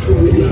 true